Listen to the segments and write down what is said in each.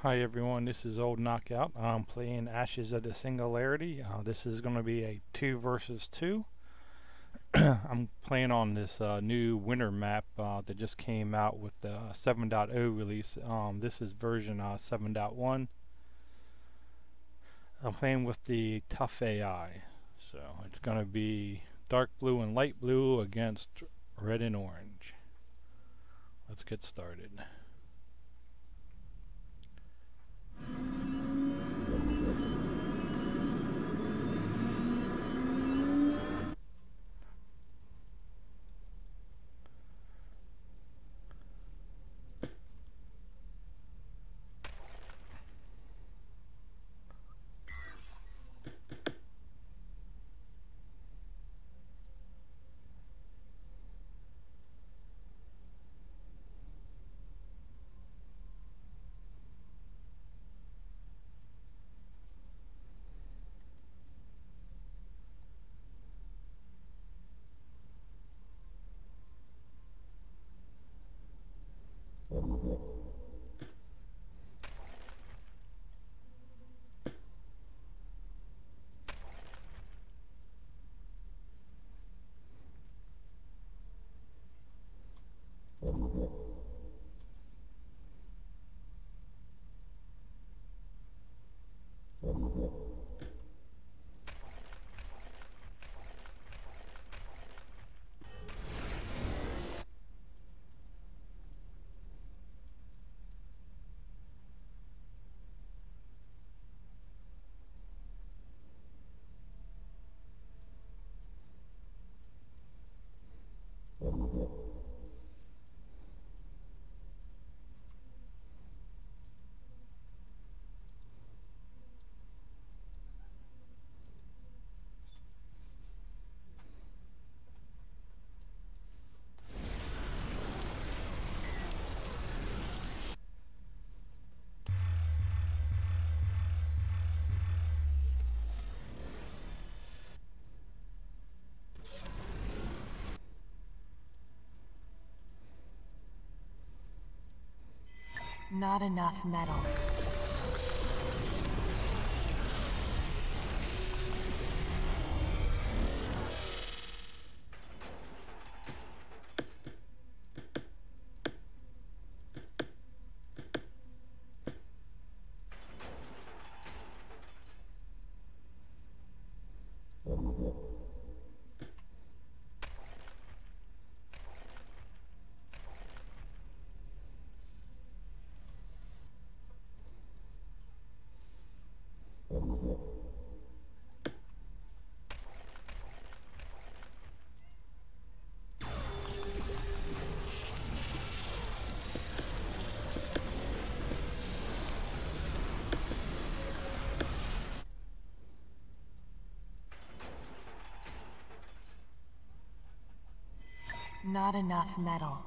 Hi everyone, this is Old Knockout. I'm playing Ashes of the Singularity. Uh, this is going to be a 2 versus 2. I'm playing on this uh, new winter map uh, that just came out with the 7.0 release. Um, this is version uh, 7.1. I'm playing with the Tough AI. So it's going to be dark blue and light blue against red and orange. Let's get started. Thank you. Not enough metal. Not enough metal.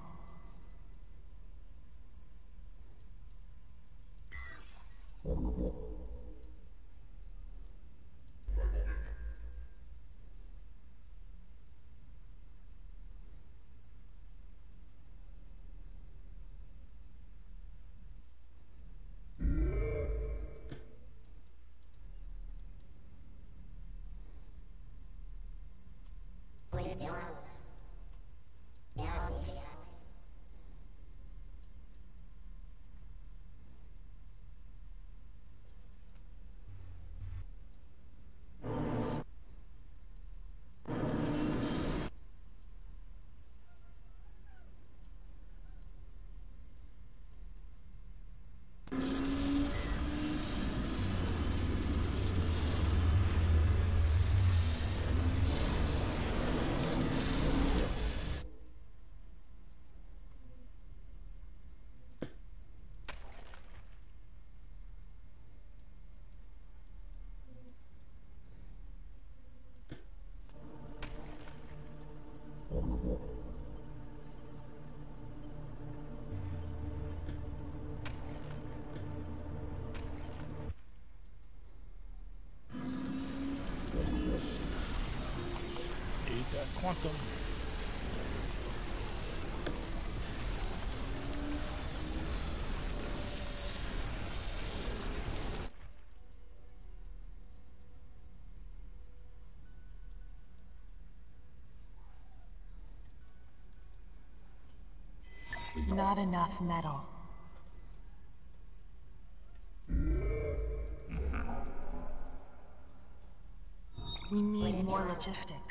quantum. Not enough metal. Mm-hmm. We need more logistics.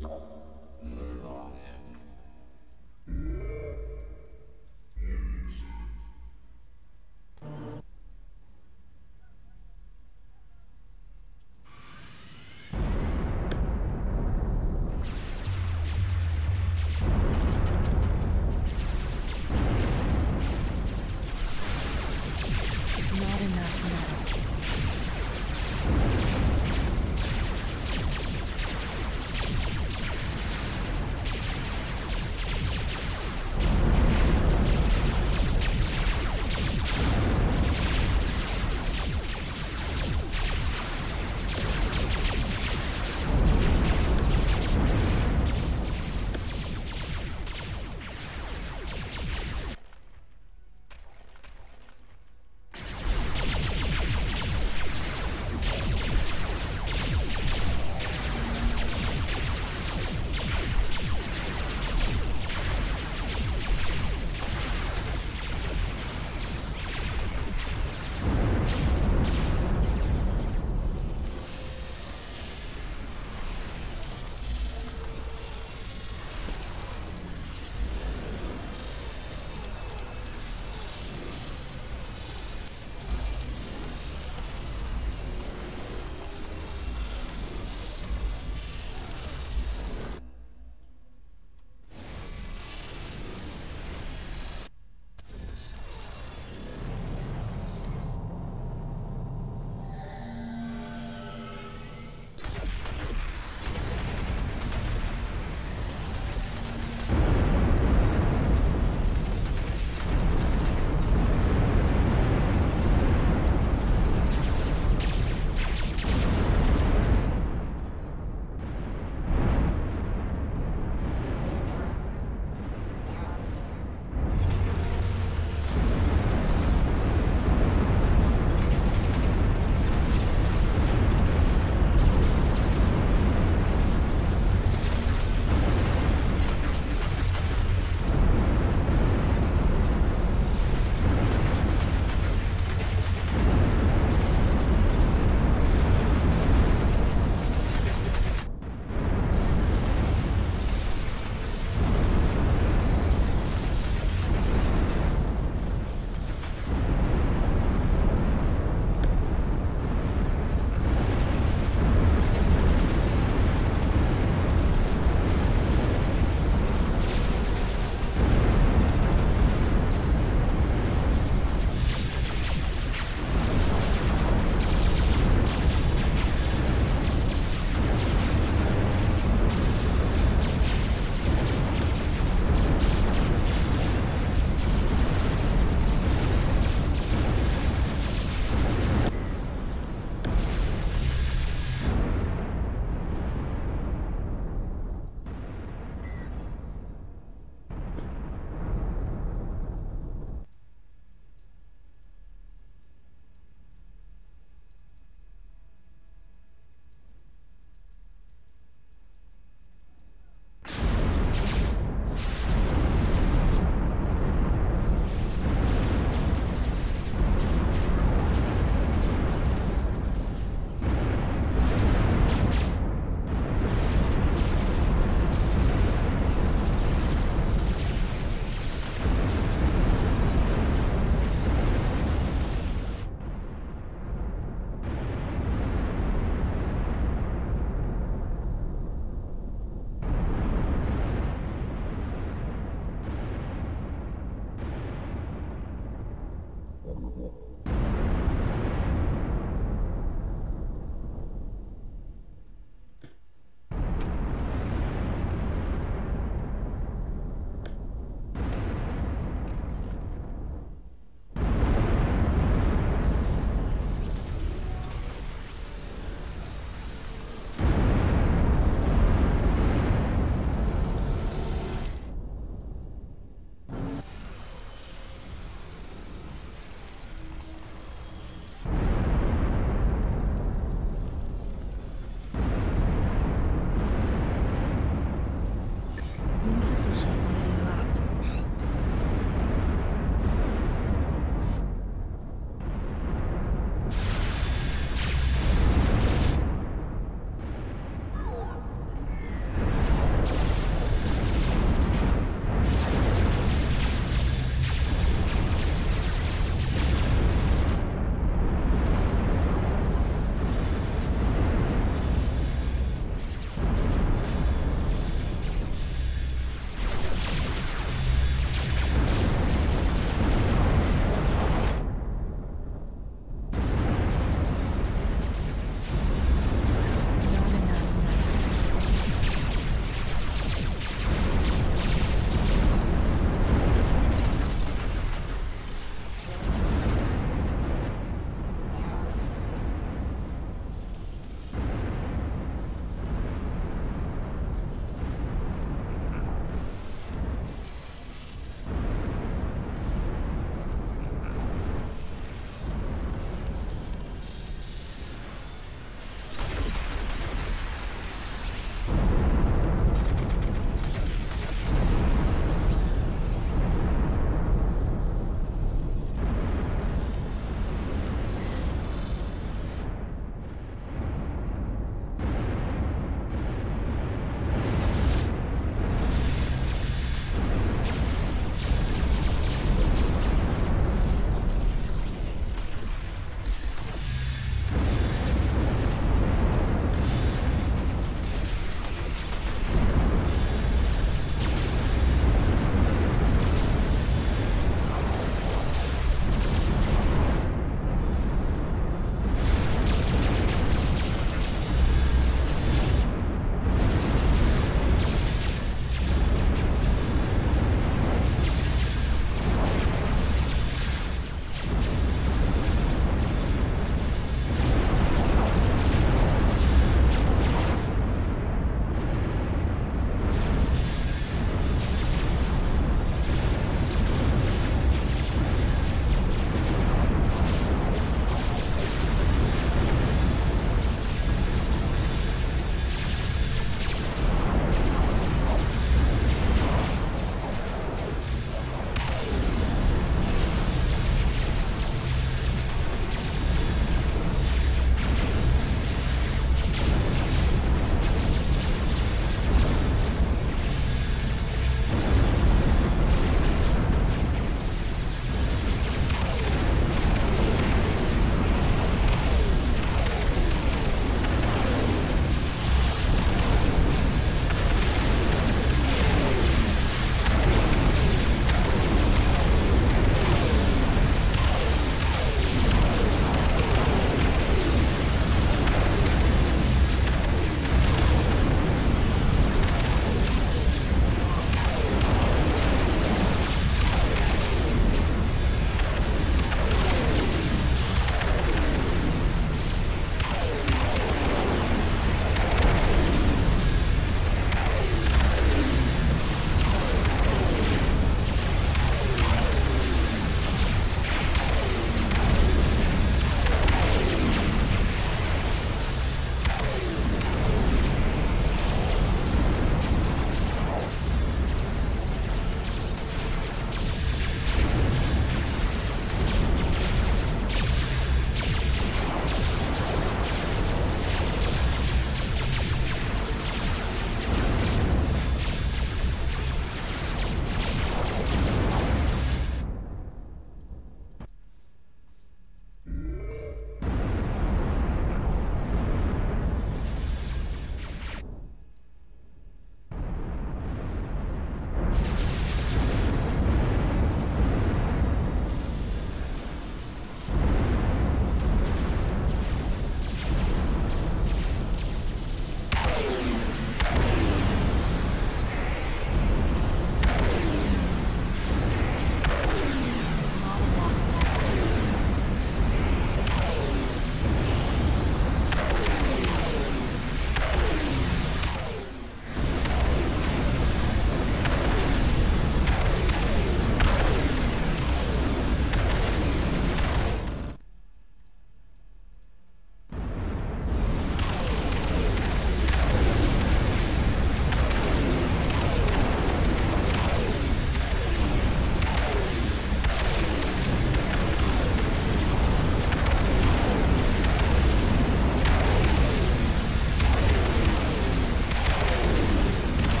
Metal.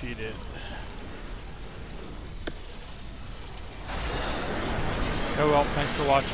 Defeated. Oh well, thanks for watching.